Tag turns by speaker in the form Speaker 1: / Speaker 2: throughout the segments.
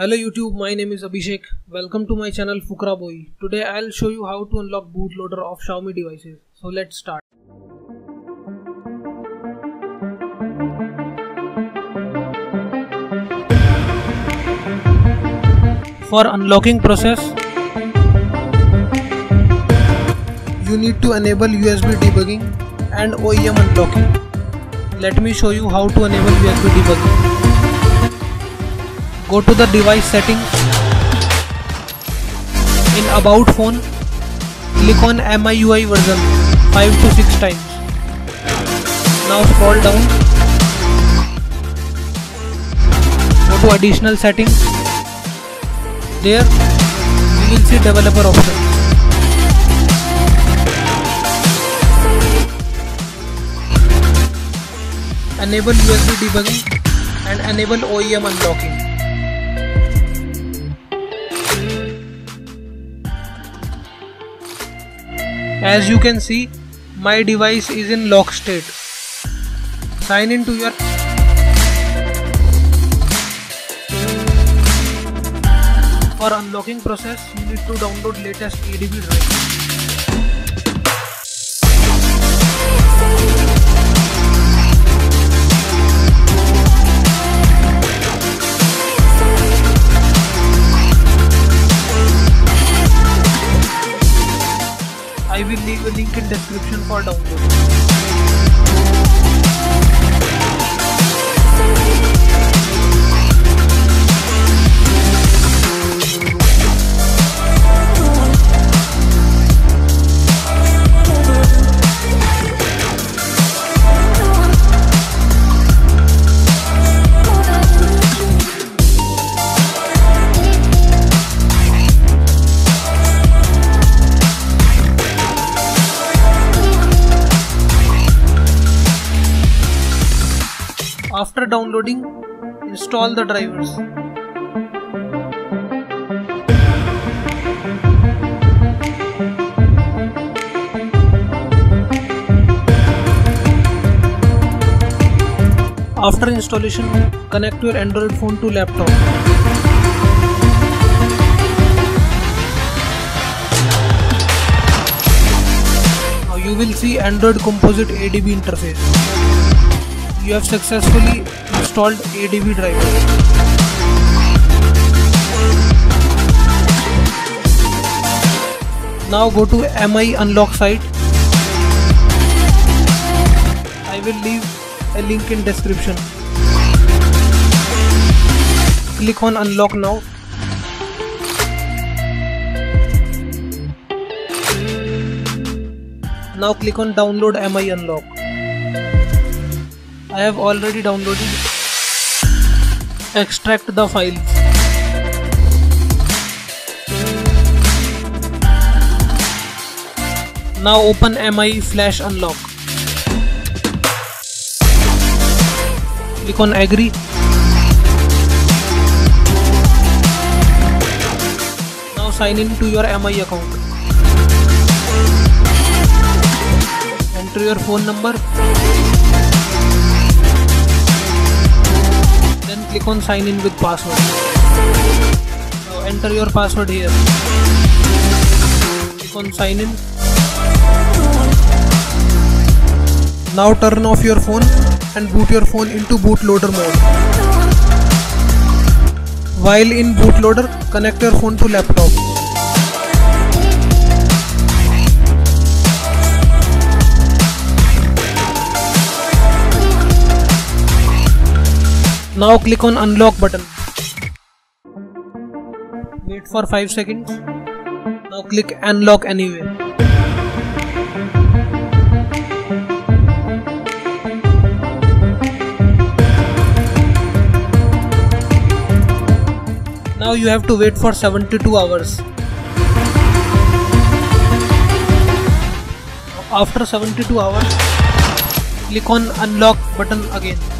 Speaker 1: Hello YouTube, my name is Abhishek. Welcome to my channel Fukra Boy. Today I'll show you how to unlock bootloader of Xiaomi devices. So let's start. For unlocking process, you need to enable USB debugging and OEM unlocking. Let me show you how to enable USB debugging. Go to the device settings. In about phone, click on MIUI version 5 to 6 times. Now scroll down. Go to additional settings. There you will see developer option. Enable USB debugging and enable OEM unlocking. As you can see, my device is in lock state. Sign into your For unlocking process, you need to download latest ADB drive. Link in description for download. After downloading, install the drivers. After installation, connect your Android phone to laptop. Now you will see Android Composite ADB interface you have successfully installed ADB driver. Now go to MI unlock site. I will leave a link in description. Click on unlock now. Now click on download MI unlock. I have already downloaded. Extract the file. Now open MI Flash Unlock. Click on Agree. Now sign in to your MI account. Enter your phone number. Then click on sign in with password. Enter your password here. Click on sign in. Now turn off your phone and boot your phone into bootloader mode. While in bootloader, connect your phone to laptop. Now click on unlock button. Wait for 5 seconds. Now click unlock anyway. Now you have to wait for 72 hours. After 72 hours, click on unlock button again.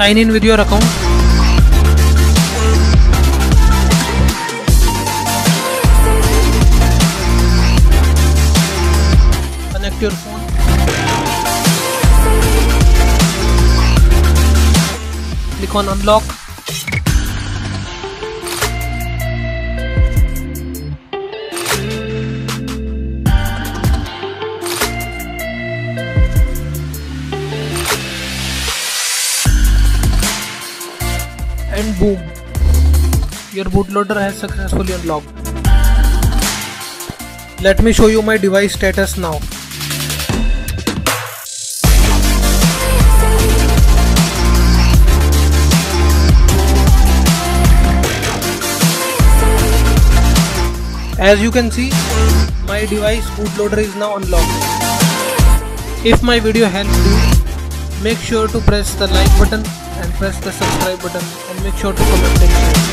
Speaker 1: sign in with your account? Connect your phone. Click on unlock. And boom your bootloader has successfully unlocked. Let me show you my device status now. As you can see my device bootloader is now unlocked. If my video helped you make sure to press the like button and press the subscribe button and make sure to comment